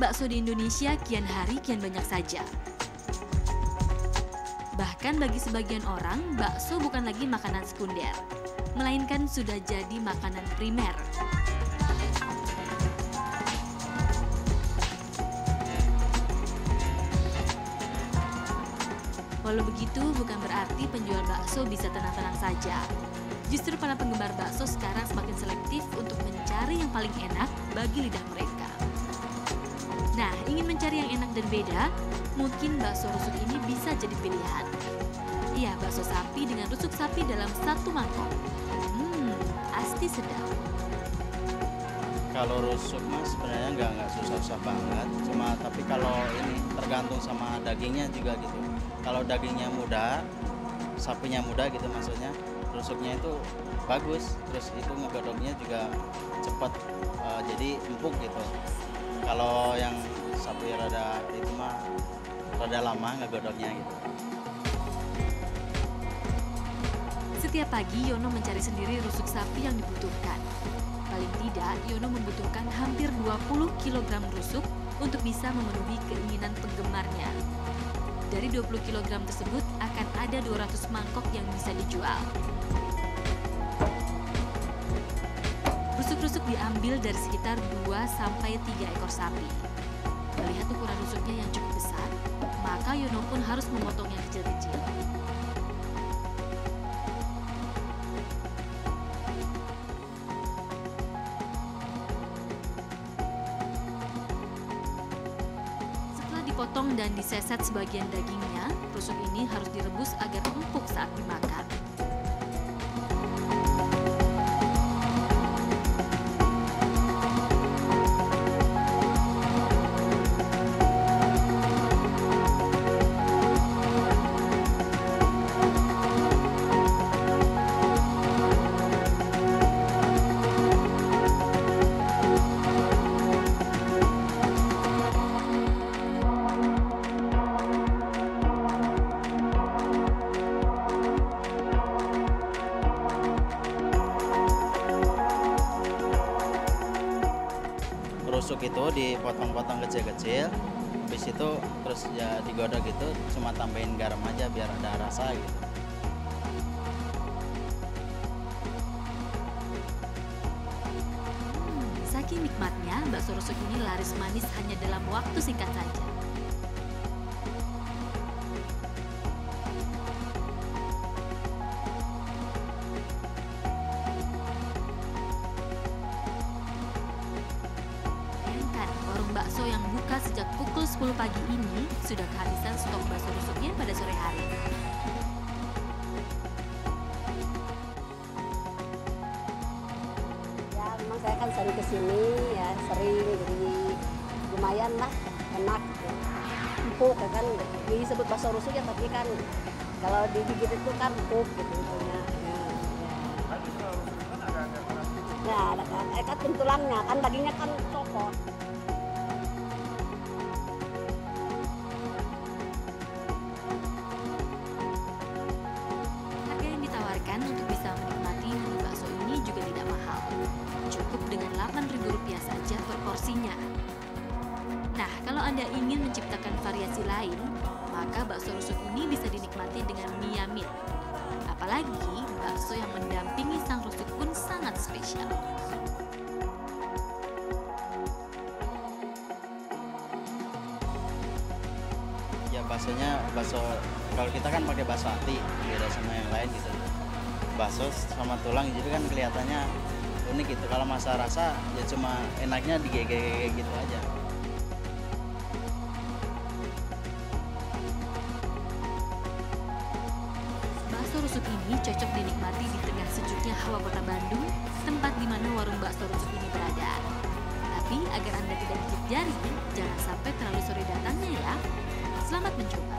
bakso di Indonesia kian hari kian banyak saja. Bahkan bagi sebagian orang, bakso bukan lagi makanan sekunder, melainkan sudah jadi makanan primer. Walau begitu, bukan berarti penjual bakso bisa tenang-tenang saja. Justru para penggemar bakso sekarang semakin selektif untuk mencari yang paling enak bagi lidah mereka. Nah, ingin mencari yang enak dan beda, mungkin bakso rusuk ini bisa jadi pilihan. Iya, bakso sapi dengan rusuk sapi dalam satu mangkok. Hmm, pasti sedap. Kalau rusuk mas sebenarnya nggak nggak susah-susah banget, cuma tapi kalau ini tergantung sama dagingnya juga gitu. Kalau dagingnya muda, sapinya muda gitu maksudnya, rusuknya itu bagus, terus itu ngegodoknya juga cepat, uh, jadi empuk gitu. Kalau yang sapi rada itu mah rada lama ngegodoknya gitu. Setiap pagi Yono mencari sendiri rusuk sapi yang dibutuhkan. Paling tidak, Yono membutuhkan hampir 20 kg rusuk untuk bisa memenuhi keinginan penggemarnya. Dari 20 kg tersebut akan ada 200 mangkok yang bisa dijual. Rusuk-rusuk diambil dari sekitar 2 sampai 3 ekor sapi. Melihat ukuran rusuknya yang cukup besar, maka Yono pun harus memotongnya kecil-kecil. Setelah dipotong dan diseset sebagian dagingnya, rusuk ini harus direbus agar empuk saat dimakan. Rusuk itu dipotong-potong kecil-kecil, habis itu terus ya digodok gitu, cuma tambahin garam aja biar ada rasa gitu. Hmm, saking nikmatnya, bakso rusuk ini laris manis hanya dalam waktu singkat saja. Warung bakso yang buka sejak pukul 10 pagi ini sudah kehabisan stok bakso rusuknya pada sore hari. Ya memang saya kan sering ke sini ya sering jadi lumayan lah enak gitu. empuk ya kan disebut bakso rusuk ya tapi kan kalau digigit itu kan empuk gitu ya, ya. ya ada kan eh kan pentulannya kan dagingnya kan copot per porsinya. Nah, kalau Anda ingin menciptakan variasi lain, maka bakso rusuk ini bisa dinikmati dengan mie yamin. Apalagi, bakso yang mendampingi sang rusuk pun sangat spesial. Ya baksonya bakso kalau kita kan pakai bakso hati beda sama yang lain gitu. Bakso sama tulang jadi kan kelihatannya unik gitu. Kalau masa rasa ya cuma enaknya digege gitu aja. Bakso rusuk ini cocok dinikmati di tengah sejuknya hawa kota Bandung, tempat di mana warung bakso rusuk ini berada. Tapi agar Anda tidak gigit jari, jangan sampai terlalu sore datangnya ya. Selamat mencoba.